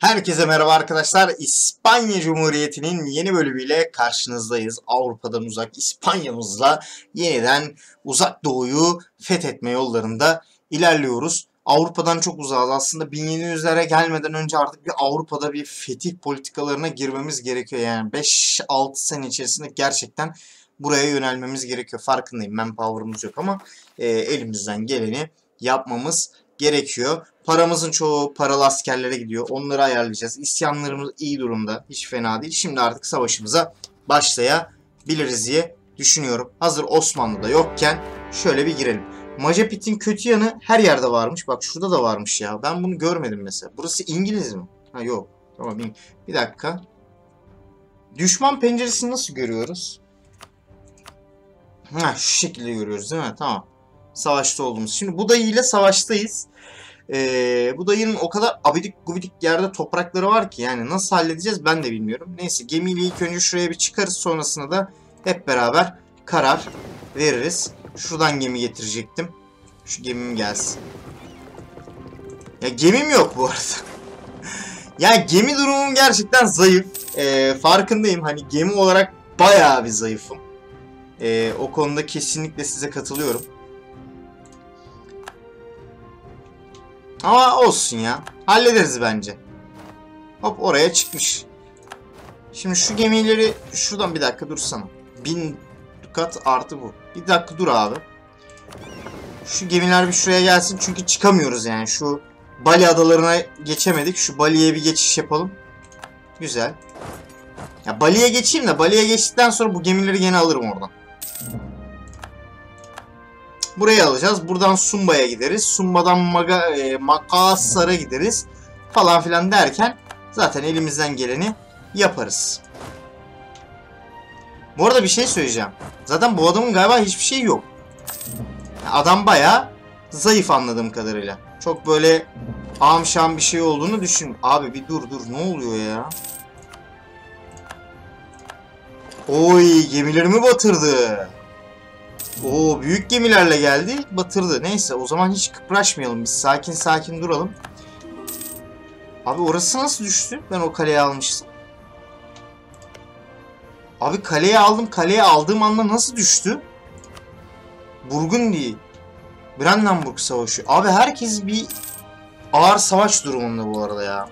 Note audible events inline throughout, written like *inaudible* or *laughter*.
Herkese merhaba arkadaşlar. İspanya Cumhuriyeti'nin yeni bölümüyle karşınızdayız. Avrupa'dan uzak İspanya'mızla yeniden uzak doğuyu fethetme yollarında ilerliyoruz. Avrupa'dan çok uzağız. Aslında 1700'lere gelmeden önce artık bir Avrupa'da bir fetih politikalarına girmemiz gerekiyor. Yani 5-6 sene içerisinde gerçekten buraya yönelmemiz gerekiyor. Farkındayım. Manpower'ımız yok ama e, elimizden geleni yapmamız gerekiyor. Paramızın çoğu paralı askerlere gidiyor. Onları ayarlayacağız. İsyanlarımız iyi durumda. Hiç fena değil. Şimdi artık savaşımıza başlayabiliriz diye düşünüyorum. Hazır Osmanlı'da yokken şöyle bir girelim. Majapit'in kötü yanı her yerde varmış. Bak şurada da varmış ya. Ben bunu görmedim mesela. Burası İngiliz mi? Ha yok. Tamam bir dakika. Düşman penceresini nasıl görüyoruz? Ha şu şekilde görüyoruz değil mi? Tamam. Savaşta olduğumuz. Şimdi bu dayı ile savaştayız. Ee, bu dayının o kadar abidik gubidik yerde toprakları var ki yani nasıl halledeceğiz ben de bilmiyorum. Neyse gemiyle ilk önce şuraya bir çıkarız sonrasında da hep beraber karar veririz. Şuradan gemi getirecektim. Şu gemim gelsin. Ya gemim yok bu arada. *laughs* ya gemi durumum gerçekten zayıf. Ee, farkındayım hani gemi olarak bayağı bir zayıfım. Ee, o konuda kesinlikle size katılıyorum. Ama olsun ya. Hallederiz bence. Hop oraya çıkmış. Şimdi şu gemileri şuradan bir dakika dursana. Bin kat artı bu. Bir dakika dur abi. Şu gemiler bir şuraya gelsin çünkü çıkamıyoruz yani. Şu Bali adalarına geçemedik. Şu Bali'ye bir geçiş yapalım. Güzel. Ya Bali'ye geçeyim de Bali'ye geçtikten sonra bu gemileri yine alırım oradan. Burayı alacağız. Buradan Sumba'ya gideriz. Sumba'dan Maga, e, Makassar'a gideriz. Falan filan derken zaten elimizden geleni yaparız. Bu arada bir şey söyleyeceğim. Zaten bu adamın galiba hiçbir şey yok. Adam baya zayıf anladığım kadarıyla. Çok böyle amşam bir şey olduğunu düşün. Abi bir dur dur ne oluyor ya? Oy gemilerimi batırdı. Oo büyük gemilerle geldi. Batırdı. Neyse o zaman hiç kıpraşmayalım biz. Sakin sakin duralım. Abi orası nasıl düştü? Ben o kaleyi almıştım. Abi kaleyi aldım. Kaleye aldığım anda nasıl düştü? Burgundi. Brandenburg Savaşı. Abi herkes bir ağır savaş durumunda bu arada ya.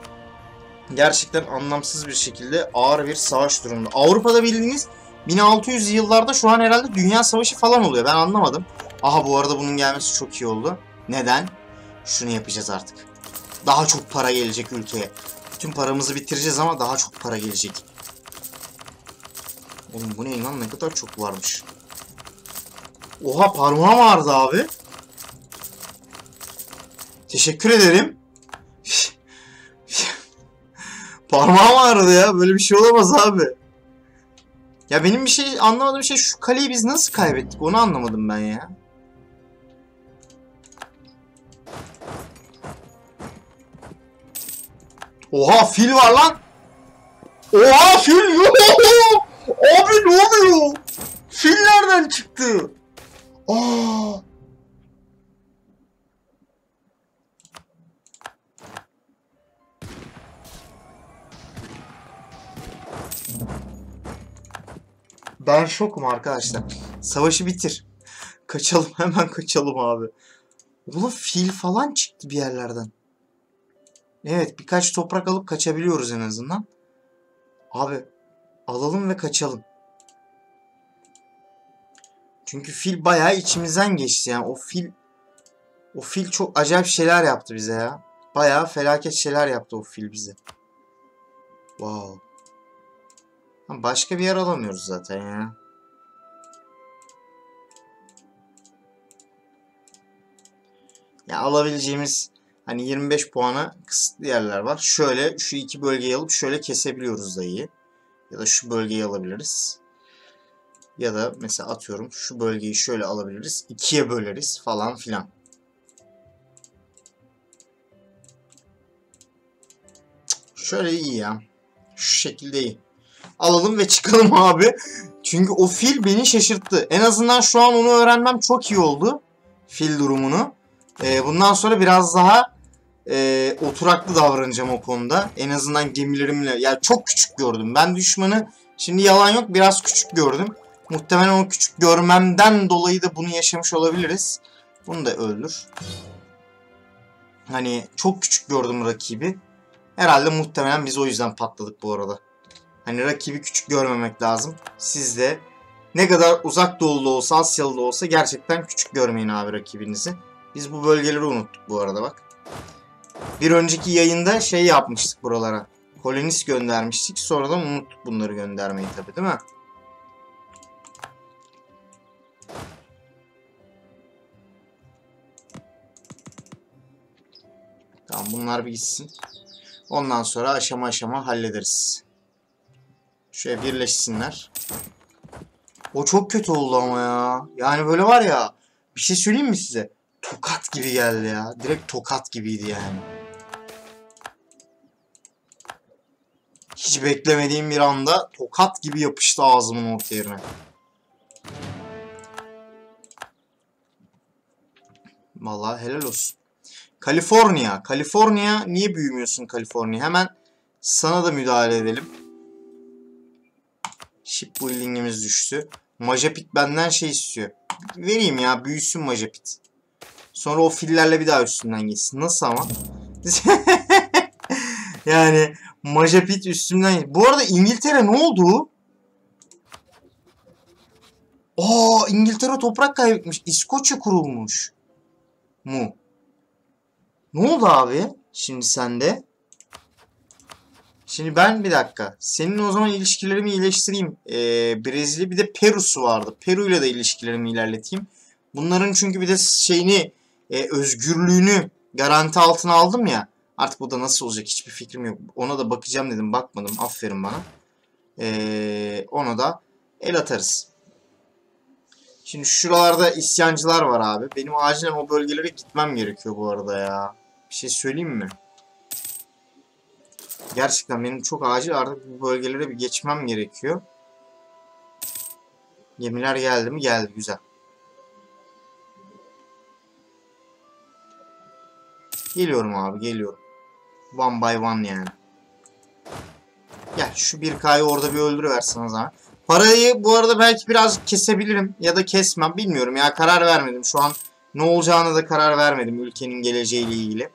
Gerçekten anlamsız bir şekilde ağır bir savaş durumunda. Avrupa'da bildiğiniz 1600 yıllarda şu an herhalde Dünya Savaşı falan oluyor. Ben anlamadım. Aha bu arada bunun gelmesi çok iyi oldu. Neden? Şunu yapacağız artık. Daha çok para gelecek ülkeye. Bütün paramızı bitireceğiz ama daha çok para gelecek. Oğlum bu ne lan ne kadar çok varmış. Oha parmağım ağrıdı abi. Teşekkür ederim. *laughs* parmağım ağrıdı ya. Böyle bir şey olamaz abi. Ya benim bir şey anlamadığım şey şu kaleyi biz nasıl kaybettik onu anlamadım ben ya. Oha fil var lan. Oha fil. Abi ne oluyor? Fil nereden çıktı? Aa. Ben şokum arkadaşlar. Savaşı bitir. Kaçalım *laughs* hemen kaçalım abi. Oğlum fil falan çıktı bir yerlerden. Evet birkaç toprak alıp kaçabiliyoruz en azından. Abi alalım ve kaçalım. Çünkü fil bayağı içimizden geçti yani. O fil o fil çok acayip şeyler yaptı bize ya. Bayağı felaket şeyler yaptı o fil bize. Wow. Başka bir yer alamıyoruz zaten ya. Ya alabileceğimiz hani 25 puana kısıtlı yerler var. Şöyle şu iki bölgeyi alıp şöyle kesebiliyoruz dayıyı. Ya da şu bölgeyi alabiliriz. Ya da mesela atıyorum şu bölgeyi şöyle alabiliriz. ikiye böleriz falan filan. Şöyle iyi ya. Şu şekilde iyi alalım ve çıkalım *laughs* abi. Çünkü o fil beni şaşırttı. En azından şu an onu öğrenmem çok iyi oldu. Fil durumunu. Ee, bundan sonra biraz daha e, oturaklı davranacağım o konuda. En azından gemilerimle. Yani çok küçük gördüm. Ben düşmanı şimdi yalan yok biraz küçük gördüm. Muhtemelen o küçük görmemden dolayı da bunu yaşamış olabiliriz. Bunu da öldür. Hani çok küçük gördüm rakibi. Herhalde muhtemelen biz o yüzden patladık bu arada. Hani rakibi küçük görmemek lazım. Siz de ne kadar uzak doğulu olsa Asyalı da olsa gerçekten küçük görmeyin abi rakibinizi. Biz bu bölgeleri unuttuk bu arada bak. Bir önceki yayında şey yapmıştık buralara. Kolonist göndermiştik. Sonradan unuttuk bunları göndermeyi tabii değil mi? Tamam bunlar bir gitsin. Ondan sonra aşama aşama hallederiz. Şöyle birleşsinler. O çok kötü oldu ama ya. Yani böyle var ya. Bir şey söyleyeyim mi size? Tokat gibi geldi ya. Direkt tokat gibiydi yani. Hiç beklemediğim bir anda tokat gibi yapıştı ağzımın orta yerine. Vallahi helal olsun. Kaliforniya. Kaliforniya niye büyümüyorsun Kaliforniya? Hemen sana da müdahale edelim. Shipbuilding'imiz düştü. Majapit benden şey istiyor. Vereyim ya büyüsün Majapit. Sonra o fillerle bir daha üstünden geçsin. Nasıl ama? *laughs* yani Majapit üstümden Bu arada İngiltere ne oldu? Aa İngiltere toprak kaybetmiş. İskoçya kurulmuş. Mu. Ne oldu abi? Şimdi sende. Şimdi ben bir dakika. Senin o zaman ilişkilerimi iyileştireyim. Ee, Brezilya bir de Peru'su vardı. Peru ile de ilişkilerimi ilerleteyim. Bunların çünkü bir de şeyini e, özgürlüğünü garanti altına aldım ya. Artık bu da nasıl olacak hiçbir fikrim yok. Ona da bakacağım dedim bakmadım. Aferin bana. Ee, ona da el atarız. Şimdi şuralarda isyancılar var abi. Benim acilen o bölgelere gitmem gerekiyor bu arada ya. Bir şey söyleyeyim mi? Gerçekten benim çok acil artık bu bölgelere bir geçmem gerekiyor. Gemiler geldi mi? Geldi. Güzel. Geliyorum abi. Geliyorum. One by one yani. Gel şu bir kayı orada bir öldürüversin o zaman. Parayı bu arada belki biraz kesebilirim ya da kesmem bilmiyorum ya karar vermedim. Şu an ne olacağını da karar vermedim ülkenin geleceğiyle ilgili.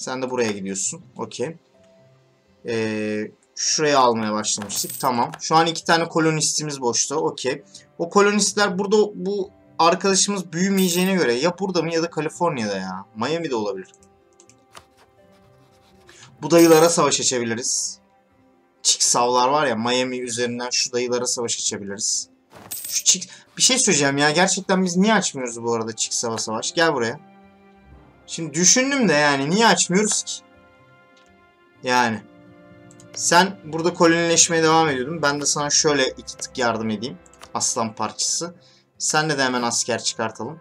Sen de buraya gidiyorsun. Okey. Ee, şuraya almaya başlamıştık. Tamam. Şu an iki tane kolonistimiz boşta. Okey. O kolonistler burada bu arkadaşımız büyümeyeceğine göre ya burada mı ya da Kaliforniya'da ya. Miami'de olabilir. Bu dayılara savaş açabiliriz. Chicksaw'lar var ya Miami üzerinden şu dayılara savaş açabiliriz. Şu Chick... Bir şey söyleyeceğim ya. Gerçekten biz niye açmıyoruz bu arada Chicksaw'a savaş? Gel buraya. Şimdi düşündüm de yani niye açmıyoruz ki? Yani. Sen burada kolonileşmeye devam ediyordun. Ben de sana şöyle iki tık yardım edeyim. Aslan parçası. Sen de hemen asker çıkartalım.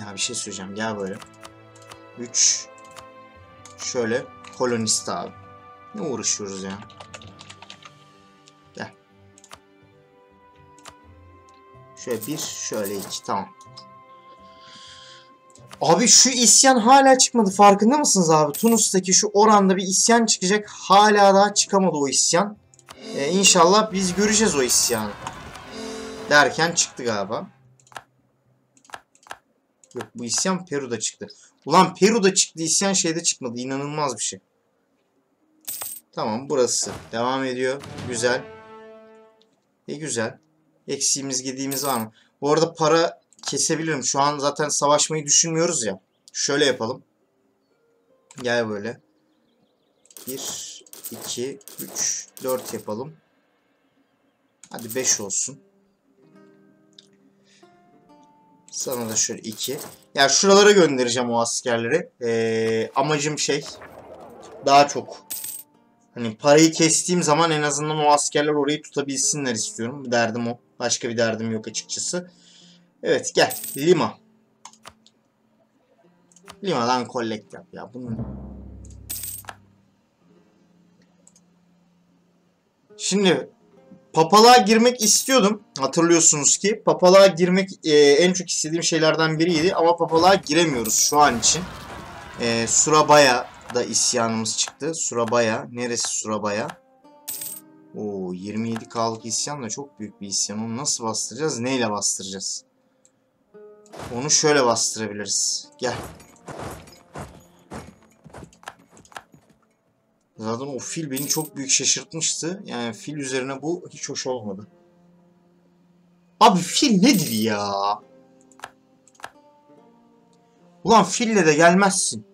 Ya bir şey söyleyeceğim. Gel böyle. 3 Şöyle kolonist abi. Ne uğraşıyoruz ya? Gel. Şöyle bir, şöyle iki. Tamam. Abi şu isyan hala çıkmadı. Farkında mısınız abi? Tunus'taki şu oranda bir isyan çıkacak. Hala daha çıkamadı o isyan. Ee, inşallah biz göreceğiz o isyanı. Derken çıktı galiba. Yok bu isyan Peru'da çıktı. Ulan Peru'da çıktı isyan şeyde çıkmadı. İnanılmaz bir şey. Tamam burası. Devam ediyor. Güzel. E güzel. Eksiğimiz gediğimiz var mı? Bu arada para kesebilirim. Şu an zaten savaşmayı düşünmüyoruz ya. Şöyle yapalım. Gel böyle. 1, 2, 3, 4 yapalım. Hadi 5 olsun. Sana da şöyle 2. Yani şuralara göndereceğim o askerleri. Ee, amacım şey. Daha çok. Hani parayı kestiğim zaman en azından o askerler orayı tutabilsinler istiyorum. Derdim o. Başka bir derdim yok açıkçası. Evet gel. Lima. Lima'dan collect yap ya. Bunun... Şimdi Papalığa girmek istiyordum. Hatırlıyorsunuz ki. Papalığa girmek e, en çok istediğim şeylerden biriydi. Ama papalığa giremiyoruz şu an için. E, Surabaya da isyanımız çıktı. Surabaya. Neresi Surabaya? Oo 27K'lık isyan da çok büyük bir isyan. Onu nasıl bastıracağız? Neyle bastıracağız? Onu şöyle bastırabiliriz. Gel. Zaten o fil beni çok büyük şaşırtmıştı. Yani fil üzerine bu hiç hoş olmadı. Abi fil nedir ya? Ulan fille de gelmezsin.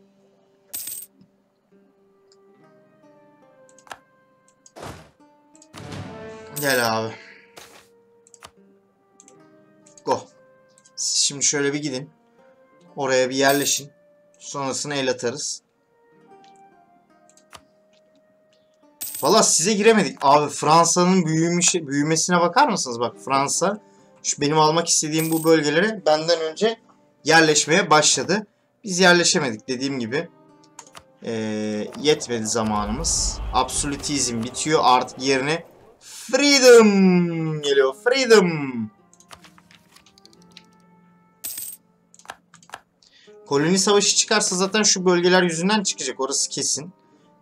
Gel abi. Siz şimdi şöyle bir gidin. Oraya bir yerleşin. Sonrasını el atarız. Valla size giremedik. Abi Fransa'nın büyümesine bakar mısınız? Bak Fransa şu benim almak istediğim bu bölgelere benden önce yerleşmeye başladı. Biz yerleşemedik dediğim gibi. Ee, yetmedi zamanımız. Absolutizm bitiyor. Artık yerine Freedom geliyor. Freedom. Koloni savaşı çıkarsa zaten şu bölgeler yüzünden çıkacak. Orası kesin.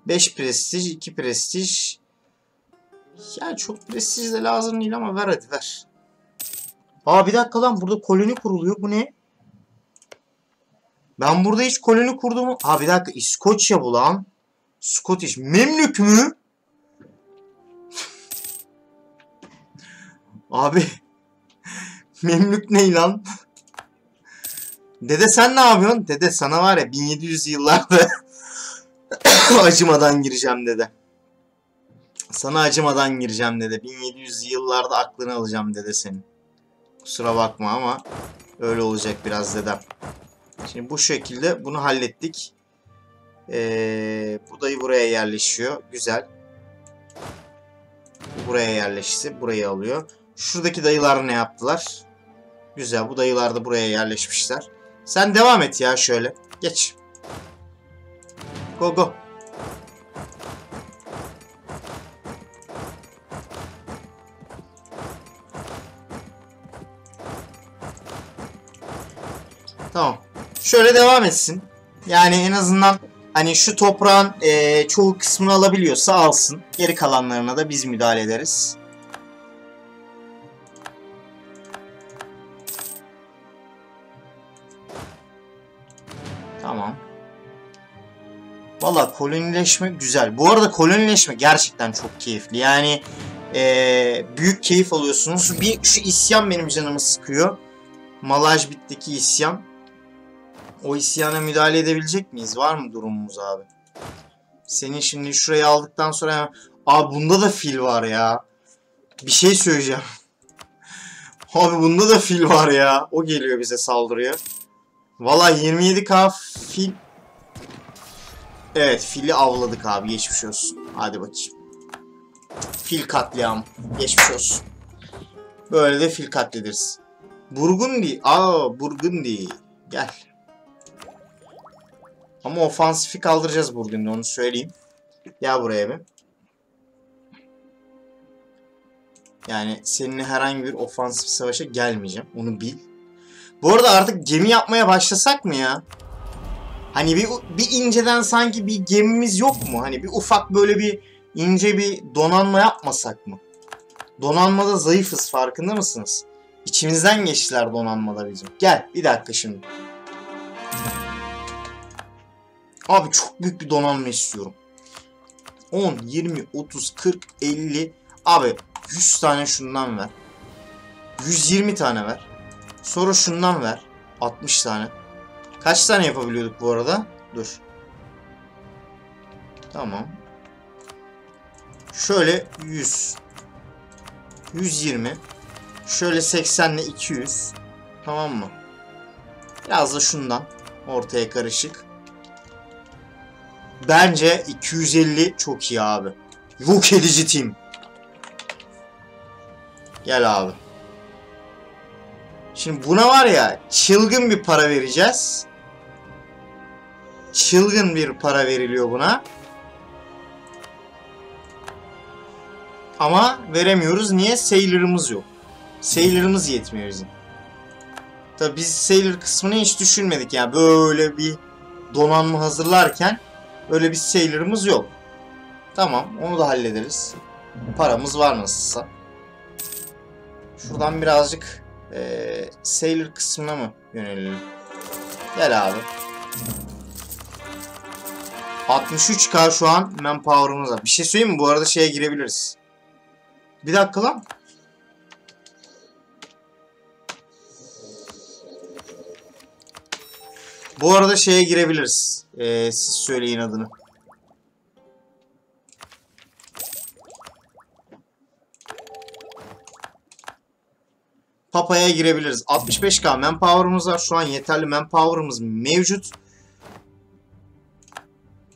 5 prestij, 2 prestij. Ya çok prestij de lazım değil ama ver hadi ver. Aa bir dakika lan burada koloni kuruluyor. Bu ne? Ben burada hiç koloni kurdum. Ha bir dakika İskoçya bu lan. Scottish. Memlük mü? *laughs* Abi. *laughs* Memlük ne lan? Dede sen ne yapıyorsun? Dede sana var ya 1700 yıllarda *laughs* acımadan gireceğim dede. Sana acımadan gireceğim dede. 1700 yıllarda aklını alacağım dede senin. Kusura bakma ama öyle olacak biraz dedem. Şimdi bu şekilde bunu hallettik. Ee, bu dayı buraya yerleşiyor. Güzel. Buraya yerleşti. Burayı alıyor. Şuradaki dayılar ne yaptılar? Güzel. Bu dayılar da buraya yerleşmişler. Sen devam et ya şöyle. Geç. Go go. Tamam. Şöyle devam etsin. Yani en azından hani şu toprağın e, çoğu kısmını alabiliyorsa alsın. Geri kalanlarına da biz müdahale ederiz. Tamam. Valla kolonileşme güzel. Bu arada kolonileşme gerçekten çok keyifli. Yani ee, büyük keyif alıyorsunuz. Bir şu isyan benim canımı sıkıyor. Malajbit'teki isyan. O isyana müdahale edebilecek miyiz? Var mı durumumuz abi? Senin şimdi şurayı aldıktan sonra hemen... Abi bunda da fil var ya. Bir şey söyleyeceğim. *laughs* Abi bunda da fil var ya. O geliyor bize saldırıyor. Valla 27k fil... Evet fili avladık abi geçmiş olsun. Hadi bakayım. Fil katliam. Geçmiş olsun. Böyle de fil katlederiz. Burgundi. Aa Burgundi. Gel. Ama ofansifi kaldıracağız Burgundi onu söyleyeyim. Gel buraya bir. Yani seninle herhangi bir ofansif savaşa gelmeyeceğim. Onu bil. Bu arada artık gemi yapmaya başlasak mı ya? Hani bir, bir inceden sanki bir gemimiz yok mu? Hani bir ufak böyle bir ince bir donanma yapmasak mı? Donanmada zayıfız farkında mısınız? İçimizden geçtiler donanmada bizim. Gel bir dakika şimdi. Abi çok büyük bir donanma istiyorum. 10, 20, 30, 40, 50. Abi 100 tane şundan ver. 120 tane ver. Sonra şundan ver. 60 tane. Kaç tane yapabiliyorduk bu arada? Dur. Tamam. Şöyle 100. 120. Şöyle 80 ile 200. Tamam mı? Biraz da şundan. Ortaya karışık. Bence 250 çok iyi abi. Yok edici team. Gel abi. Şimdi buna var ya çılgın bir para vereceğiz. Çılgın bir para veriliyor buna. Ama veremiyoruz. Niye? Sailor'ımız yok. Sailor'ımız yetmiyor bizim. Tabi biz Sailor kısmını hiç düşünmedik. Yani böyle bir donanma hazırlarken öyle bir Sailor'ımız yok. Tamam onu da hallederiz. Paramız var nasılsa. Şuradan birazcık eee Sailor kısmına mı yönelelim? Gel abi. 63k şu an manpower'ımız var. Bir şey söyleyeyim mi? Bu arada şeye girebiliriz. Bir dakika lan. Bu arada şeye girebiliriz. Ee, siz söyleyin adını. Papa'ya girebiliriz. 65k manpower'ımız var. Şu an yeterli manpower'ımız mevcut.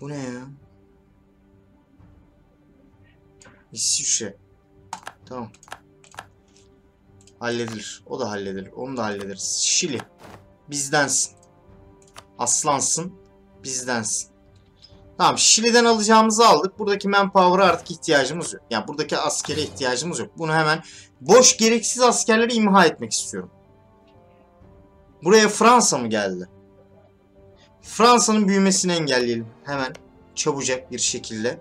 Bu ne ya? İsviçre. Tamam. Halledilir. O da halledilir. Onu da hallederiz. Şili. Bizdensin. Aslansın. Bizdensin. Tamam. Şili'den alacağımızı aldık. Buradaki manpower'a artık ihtiyacımız yok. Yani buradaki askere ihtiyacımız yok. Bunu hemen boş gereksiz askerleri imha etmek istiyorum. Buraya Fransa mı geldi? Fransa'nın büyümesini engelleyelim. Hemen çabucak bir şekilde.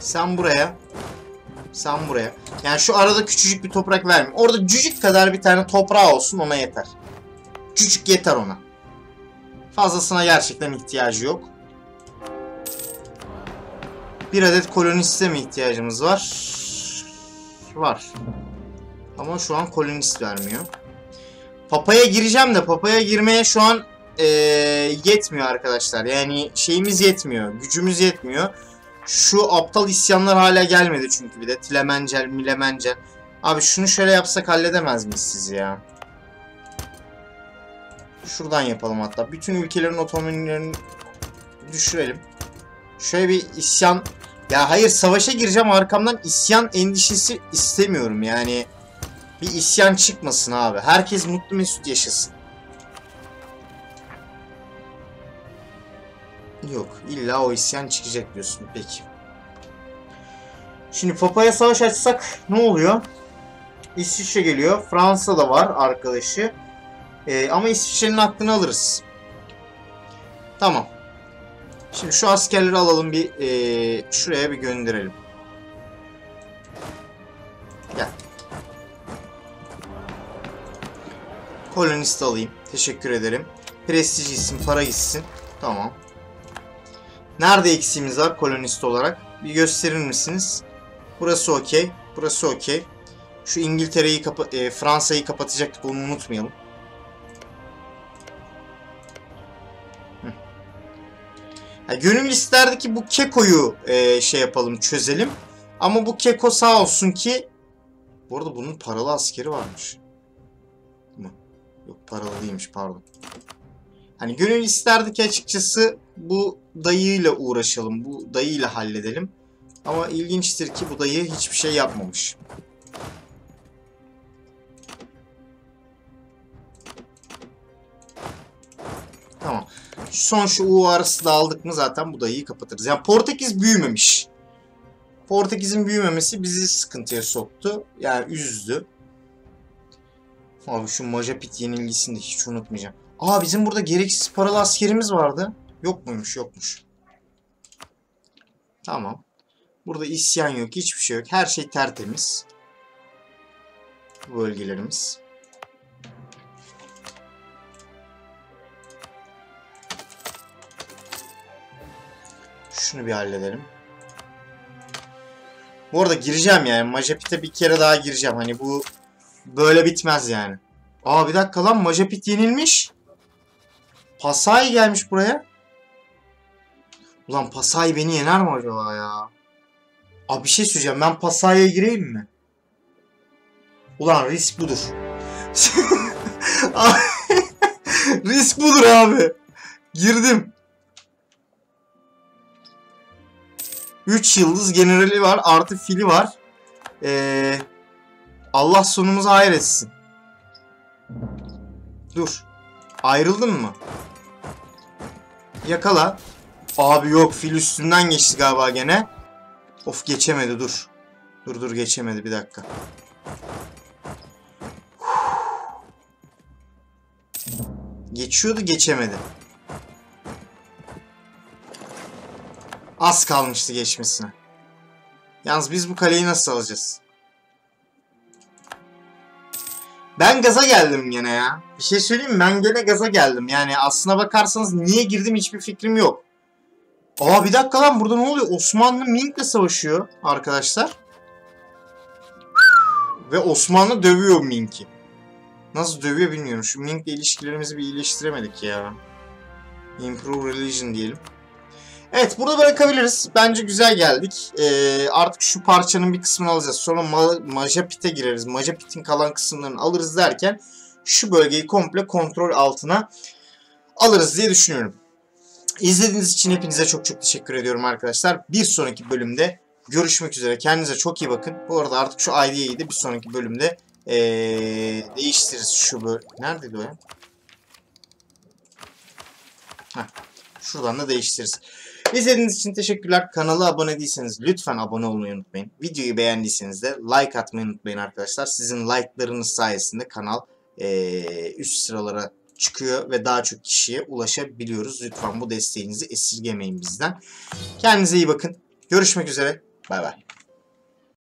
Sen buraya. Sen buraya. Yani şu arada küçücük bir toprak verme. Orada cücük kadar bir tane toprağı olsun ona yeter. Küçük yeter ona. Fazlasına gerçekten ihtiyacı yok. Bir adet koloniste mi ihtiyacımız var? Var. Ama şu an kolonist vermiyor. Papaya gireceğim de papaya girmeye şu an ee, yetmiyor arkadaşlar. Yani şeyimiz yetmiyor. Gücümüz yetmiyor. Şu aptal isyanlar hala gelmedi çünkü bir de. Tilemencel, milemencel. Abi şunu şöyle yapsak halledemez miyiz siz ya? Şuradan yapalım hatta. Bütün ülkelerin otonomilerini düşürelim. Şöyle bir isyan... Ya hayır savaşa gireceğim arkamdan isyan endişesi istemiyorum yani. Bir isyan çıkmasın abi. Herkes mutlu mesut yaşasın. Yok. illa o isyan çıkacak diyorsun. Peki. Şimdi Papa'ya savaş açsak ne oluyor? İsviçre geliyor. Fransa da var arkadaşı. Ee, ama İsviçre'nin aklını alırız. Tamam. Şimdi şu askerleri alalım bir ee, şuraya bir gönderelim. Gel. Kolonist alayım. Teşekkür ederim. Prestij gitsin, para gitsin. Tamam. Nerede eksiğimiz var kolonist olarak? Bir gösterir misiniz? Burası okey. Burası okey. Şu İngiltere'yi e, Fransa'yı kapatacaktık onu unutmayalım. Ya, gönül isterdi ki bu Keko'yu e, şey yapalım çözelim. Ama bu Keko sağ olsun ki bu arada bunun paralı askeri varmış. Mı? Yok paralı değilmiş pardon. Hani gönül isterdi ki açıkçası bu dayıyla uğraşalım. Bu dayıyla halledelim. Ama ilginçtir ki bu dayı hiçbir şey yapmamış. Son şu U arası da aldık mı zaten bu dayıyı kapatırız. Yani Portekiz büyümemiş. Portekiz'in büyümemesi bizi sıkıntıya soktu. Yani üzdü. Abi şu Majapit yenilgisini de hiç unutmayacağım. Aa bizim burada gereksiz paralı askerimiz vardı. Yok muymuş? Yokmuş. Tamam. Burada isyan yok. Hiçbir şey yok. Her şey tertemiz. Bu bölgelerimiz. Şunu bir halledelim. Bu arada gireceğim yani. Majapit'e bir kere daha gireceğim. Hani bu böyle bitmez yani. Aa bir dakika lan Majapit yenilmiş. Pasay gelmiş buraya. Ulan Pasay beni yener mi acaba ya? Abi bir şey söyleyeceğim. Ben Pasay'a gireyim mi? Ulan risk budur. *laughs* *laughs* risk budur abi. Girdim. 3 yıldız generali var. Artı fili var. Ee, Allah sonumuzu hayır etsin. Dur. Ayrıldın mı? Yakala. Abi yok fil üstünden geçti galiba gene. Of geçemedi dur. Dur dur geçemedi bir dakika. Geçiyordu geçemedi. Az kalmıştı geçmesine. Yalnız biz bu kaleyi nasıl alacağız? Ben gaza geldim gene ya. Bir şey söyleyeyim mi? Ben gene gaza geldim. Yani aslına bakarsanız niye girdim hiçbir fikrim yok. Aa bir dakika lan burada ne oluyor? Osmanlı Mink'le savaşıyor arkadaşlar. Ve Osmanlı dövüyor Mink'i. Nasıl dövüyor bilmiyorum. Şu Mink'le ilişkilerimizi bir iyileştiremedik ya. Improve Religion diyelim. Evet burada bırakabiliriz. Bence güzel geldik. Ee, artık şu parçanın bir kısmını alacağız. Sonra Ma Majapit'e gireriz. Majapit'in kalan kısımlarını alırız derken şu bölgeyi komple kontrol altına alırız diye düşünüyorum. İzlediğiniz için hepinize çok çok teşekkür ediyorum arkadaşlar. Bir sonraki bölümde görüşmek üzere. Kendinize çok iyi bakın. Bu arada artık şu ID'yi de bir sonraki bölümde ee, değiştiririz. Şu böyle. Neredeydi o ya? Heh. Şuradan da değiştiririz. İzlediğiniz için teşekkürler. Kanala abone değilseniz lütfen abone olmayı unutmayın. Videoyu beğendiyseniz de like atmayı unutmayın arkadaşlar. Sizin like'larınız sayesinde kanal ee, üst sıralara çıkıyor ve daha çok kişiye ulaşabiliyoruz. Lütfen bu desteğinizi esirgemeyin bizden. Kendinize iyi bakın. Görüşmek üzere. Bay bay.